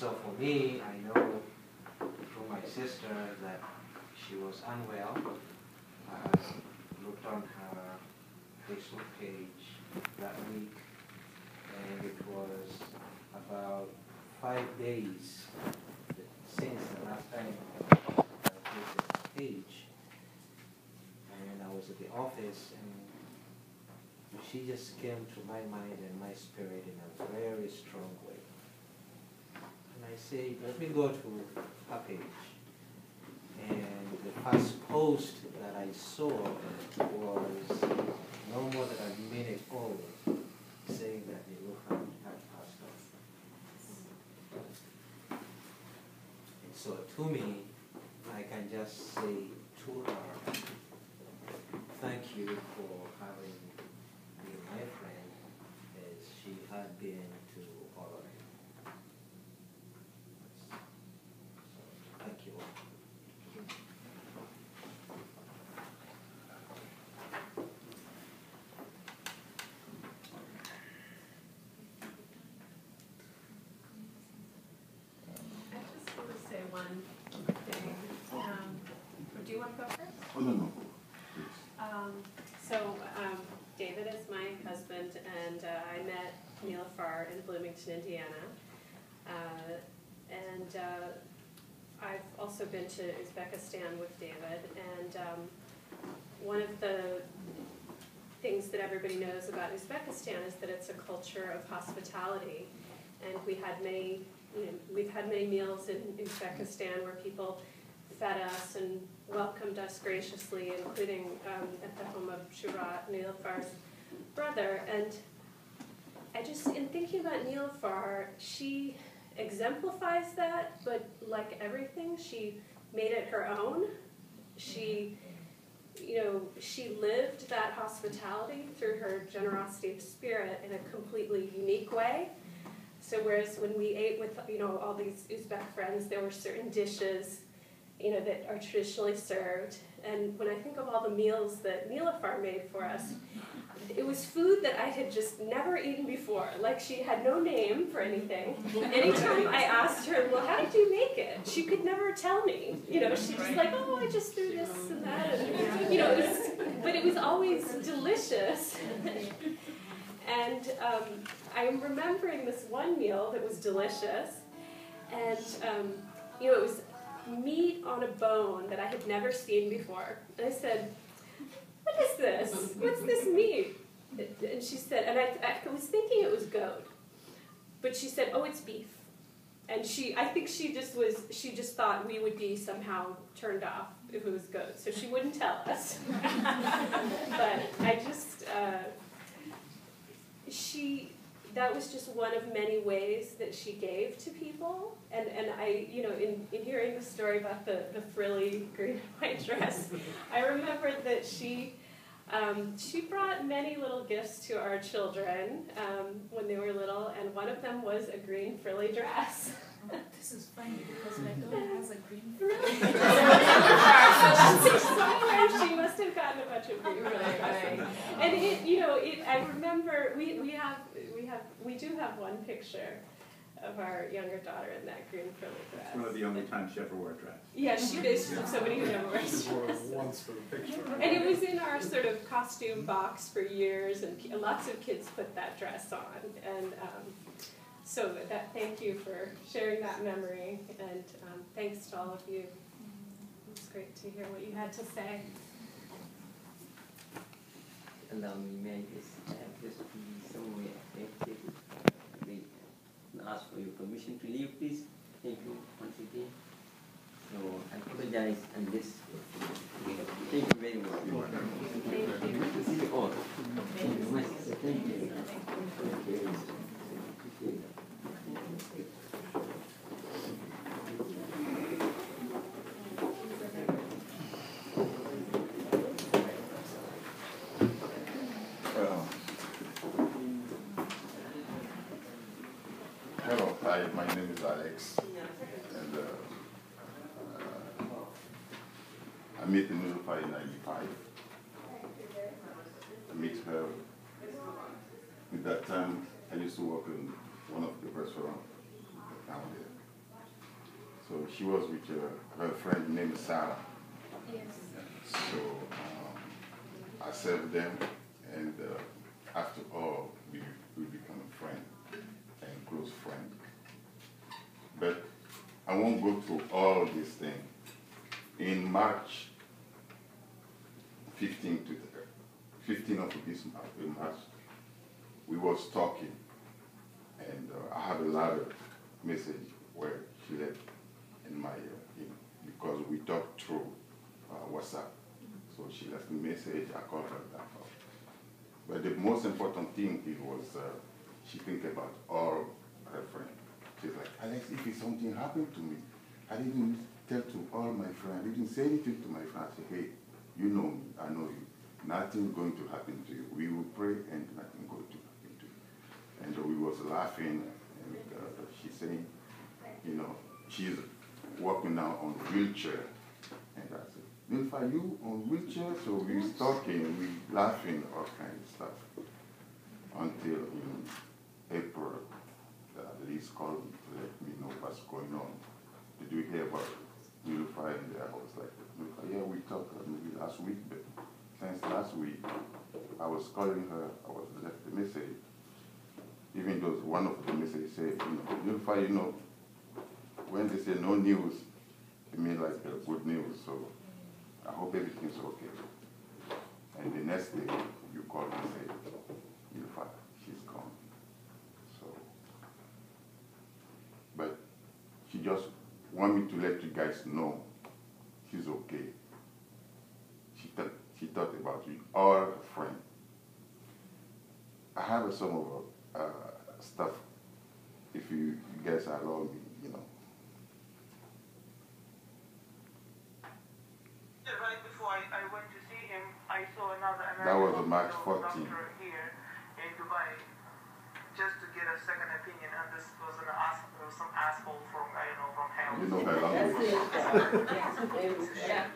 So for me, I know through my sister that she was unwell. I looked on her Facebook page that week, and it was about five days since the last time I visited the page. And I was at the office, and she just came to my mind and my spirit in a very strong way. I say, let me go to her page. And the first post that I saw was no more than a minute old, saying that the Luhan had passed on. And so to me, I can just say to her, thank you for having been my friend as she had been to all of you. So, thank you all. I just want to say one thing. Um, Do you want to go first? Um, So um, David is my husband, and uh, I met Neil Farr in Bloomington, Indiana. Uh, And uh, I've also been to Uzbekistan with David, and um, one of the things that everybody knows about Uzbekistan is that it's a culture of hospitality. And we had many, you know, we've had many meals in Uzbekistan where people fed us and welcomed us graciously, including um, at the home of Shurat, Nilüfer's brother. And I just, in thinking about Nilüfer, she exemplifies that, but like everything, she made it her own. She, you know, she lived that hospitality through her generosity of spirit in a completely unique way. So whereas when we ate with, you know, all these Uzbek friends, there were certain dishes, you know, that are traditionally served. And when I think of all the meals that Nilüfer made for us, it was food that I had just never eaten before. Like she had no name for anything. Anytime I asked her, well, how did you make it? She could never tell me. You know, she just like, oh, I just threw this and that. And, you know, it was, but it was always delicious. and um, I'm remembering this one meal that was delicious. And, um, you know, it was meat on a bone that I had never seen before. And I said, what is this? What's this meat? And she said, and I, I was thinking it was goat, but she said, oh, it's beef. And she, I think she just was, she just thought we would be somehow turned off if it was goat, so she wouldn't tell us. but I just, uh, she, that was just one of many ways that she gave to people. And, and I, you know, in, in hearing the story about the, the frilly green and white dress, I remembered that she, um, she brought many little gifts to our children um, when they were little, and one of them was a green frilly dress. This is funny because my daughter has a green. Really? Somewhere she must have gotten a bunch of green frilly dresses. And it, you know, it, I remember we, we have we have we do have one picture of our younger daughter in that green frilly dress. It's one of the only times she ever wore a dress. Yeah, she is somebody who never wears dresses. Once for the picture. And it was in our sort of costume box for years, and lots of kids put that dress on. And um, so that thank you for sharing that memory, and um, thanks to all of you. It's great to hear what you had to say. allow me, may I just have just be somewhere affected. Wait, ask for your permission to leave, please. Thank you once again. So I apologize and this. Thank you very much. Thank you. This is. Thank you very much. Thank you. Thank you. Hello, hi, my name is Alex, and uh, uh, I met Nilufa in '95. I met her. At that time, I used to work in one of the restaurants down there. So she was with uh, her friend named Sarah. Yes. So um, I served them, and uh, after all, we, we become a friend and close friend. But I won't go through all these things. In March 15 to 15 of this month, in March, we was talking, and uh, I have a lot of message where she left in my, uh, in, because we talked through uh, WhatsApp. So she left a message, I called her back up. But the most important thing it was uh, she think about all her friends. She's like, Alex, if something happened to me, I didn't tell to all my friends, I didn't say anything to my friends. I said, hey, you know me, I know you. Nothing going to happen to you. We will pray and nothing going to happen to you. And so we was laughing and uh, she's saying, you know, she's walking now on wheelchair. And I said, Nilfa, you on wheelchair? So we was talking, we laughing, all kind of stuff. Until in April, uh, Liz called me to let me know what's going on. Did you hear about Nilfa? And I was like, Nilfa, yeah, we talked maybe last week, but since last week, I was calling her, I was left a message. Even though one of the messages said, you know, Nilfa, you know, when they say no news, it means like uh, good news. So I hope everything's okay. And the next day, you call and say, Nilfa, she's gone. So, but she just want me to let you guys know she's okay. She thought she thought about you, all her friends. I have a some of her uh, stuff. If you, you guys allow me, you know. Right before I, I went to see him, I saw another American That was on March hospital 14. doctor here in Dubai, just to get a second opinion. And this was an ass, was some asshole from I don't know from hell. You know her language. Yeah.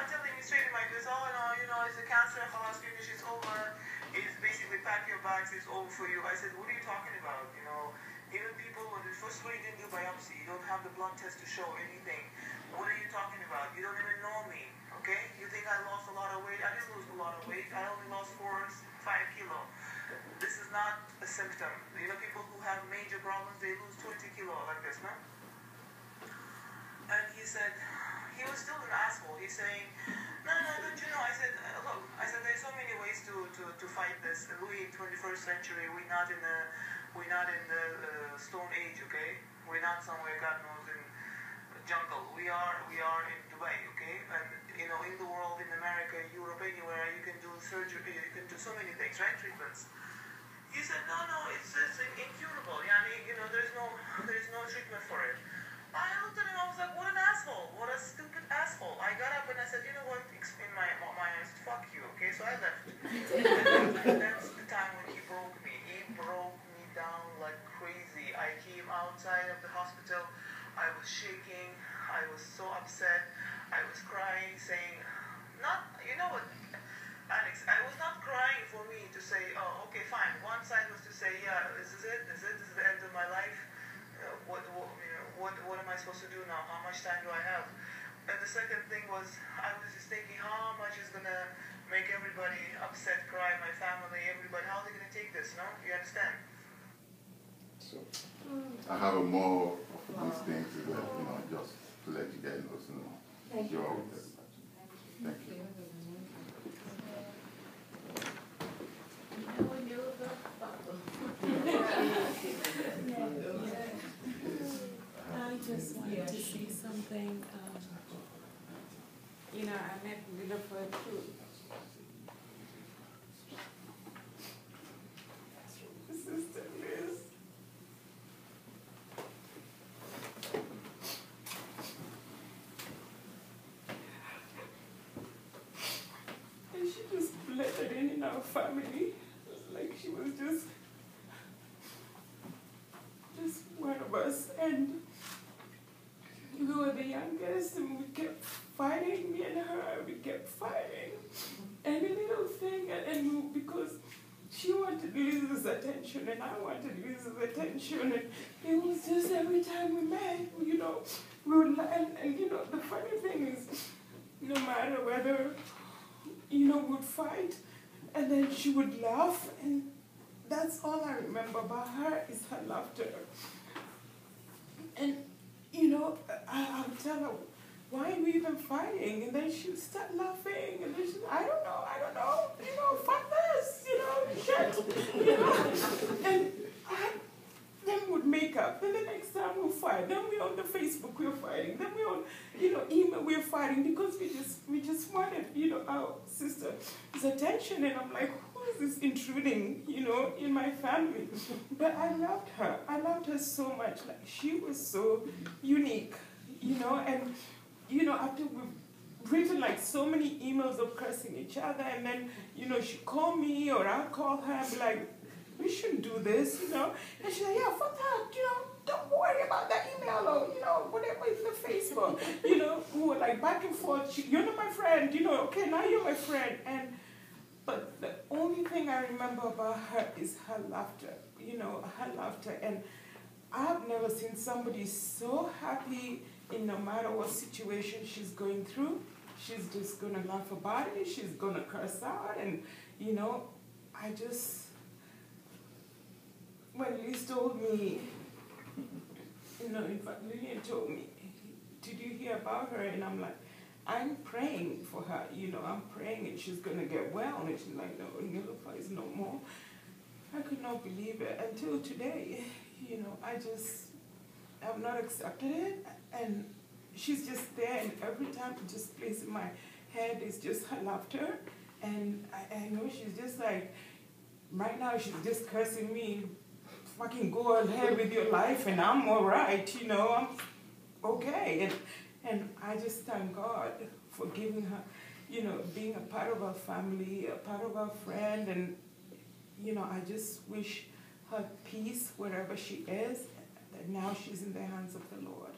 Started telling me straight in my face, oh no, you know, it's a cancer, halas it's over. It's basically pack your bags, it's over for you. I said, what are you talking about? You know, even people when the first one you didn't do biopsy, you don't have the blood test to show anything. What are you talking about? You don't even know me, okay? You think I lost a lot of weight? I didn't lose a lot of weight. I only lost four, five kilo. This is not a symptom. You know, people who have major problems, they lose 20 kilo like this, no? And he said, he was still an asshole. He's saying, no, no, don't you know? I said, uh, look, I said, there's so many ways to, to, to fight this. We in 21st century, we're not in the, we're not in the uh, Stone Age, okay? We're not somewhere, God knows, in jungle. We are, we are in Dubai, okay? And, you know, in the world, in America, Europe, anywhere, you can do surgery, you can do so many things, right? Treatments. He said, no, no, it's, it's incurable. Yani, you know, there's no, there's no treatment for it. I looked at him, I was like, what an asshole. What a stupid asshole. I got up and I said, you know what, Ex- in my mind, I said, fuck you, okay? So I left. and that's the time when he broke me. He broke me down like crazy. I came outside of the hospital. I was shaking. I was so upset. I was crying, saying, not, you know what, Alex, I was not crying for me to say, oh, okay, fine. One side was to say, yeah, this is it, this is it, this is the end of my life. Uh, what, what, you know, what, what am I supposed to do now? How much time do I have? And the second thing was, I was just thinking, how much is gonna make everybody upset, cry, my family, everybody, how are they gonna take this, no? You understand? So mm. I have a more of these things to let, you know, just to let you guys know, so, you know, you're all. Thank you. I just wanted to say something, um, I met Wilford through. Sister Liz. And she just blended in in our family, like she was just, just one of us, and we were the youngest, and we kept fighting, me and her, we kept fighting. Any little thing, and, and because she wanted Liz's attention and I wanted Liz's attention, and it was just every time we met, you know, we would, and, and you know, the funny thing is, no matter whether, you know, we'd fight, and then she would laugh, and that's all I remember about her is her laughter. And, you know, I, I would tell her, why are we even fighting? And then she would start laughing, and then she, I don't know, I don't know, you know, fuck this, you know, shit, you know. And I, then we'd make up. Then the next time we'll fight. Then we're on the Facebook, we're fighting. Then we're on, you know, email, we're fighting because we just we just wanted, you know, our sister's attention. And I'm like, who is this intruding, you know, in my family? But I loved her. I loved her so much. Like she was so unique, you know, and you know, after we've written like so many emails of cursing each other, and then, you know, she call me or I'll call her and be like, we shouldn't do this, you know. And she's like, yeah, fuck that, you know, don't worry about that email or, you know, whatever is the Facebook. You know, we were like back and forth. You're not my friend, you know, okay, now you're my friend. And but the only thing I remember about her is her laughter, you know, her laughter. And I've never seen somebody so happy in no matter what situation she's going through. She's just gonna laugh about it, she's gonna curse out, and you know, I just when Liz told me, you know, in fact, Lillian told me, did you hear about her? And I'm like, I'm praying for her, you know, I'm praying and she's gonna get well. And she's like, no, Nilofa is no more. I could not believe it until today, you know, I just have not accepted it. And she's just there, and every time it just plays in my head is just her laughter. And I, I know she's just like, right now she's just cursing me fucking go ahead with your life and I'm all right, you know, I'm okay. And, and I just thank God for giving her, you know, being a part of our family, a part of our friend. And, you know, I just wish her peace wherever she is, that now she's in the hands of the Lord.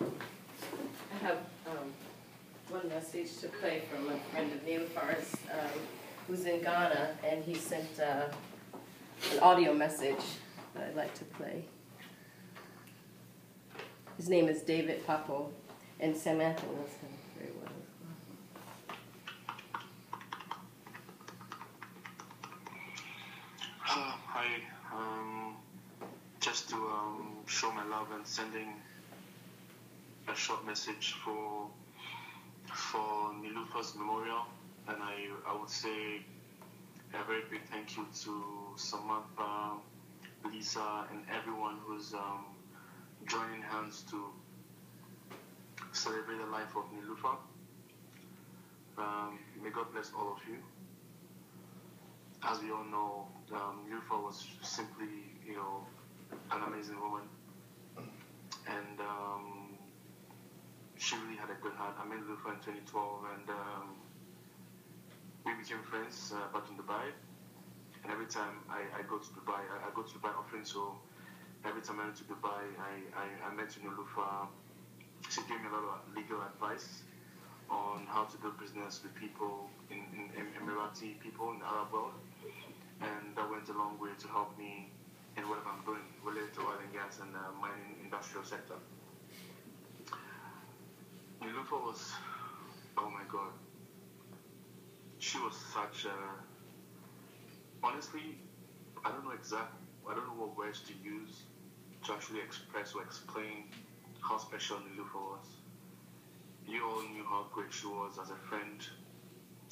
I have um, one message to play from a friend of Forrest. Um, who's in Ghana, and he sent uh, an audio message that I'd like to play. His name is David Papo, and Samantha knows him very well as Uh, hi. Um, just to um, show my love and sending a short message for for Nilufa's memorial, and I I would say a very big thank you to Samantha, Lisa, and everyone who's um, joining hands to celebrate the life of Nilufa. Um, may God bless all of you. As we all know, um, Nilufa was simply, you know, an amazing woman, and um, she really had a good heart. I met Nilufa in 2012, and um, we became friends uh, back in Dubai. And every time I, I go to Dubai, I, I go to Dubai often, so every time I went to Dubai, I, I, I met Nilufa. She gave me a lot of legal advice on how to do business with people in, in, in Emirati people in the Arab world. And that went a long way to help me in whatever I'm doing related to oil and gas and uh, mining industrial sector. Nilufa was, oh my God, she was such a, honestly, I don't know exact, I don't know what words to use to actually express or explain how special Nilufa was. You all knew how great she was as a friend,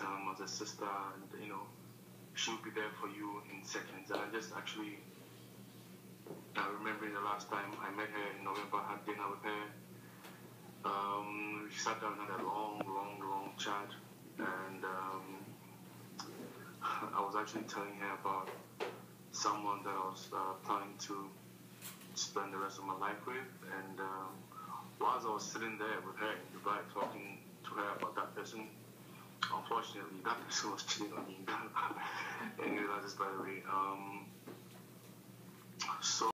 um, as a sister, and you know, she would be there for you in seconds. And I just actually, I remember the last time I met her in November, had dinner with her. Um, we sat down and had a long, long, long chat, and um, I was actually telling her about someone that I was uh, planning to spend the rest of my life with, and um, whilst I was sitting there with her in Dubai talking to her about that person, unfortunately that person was cheating on me in Ghana. anyway, by the way. Um, so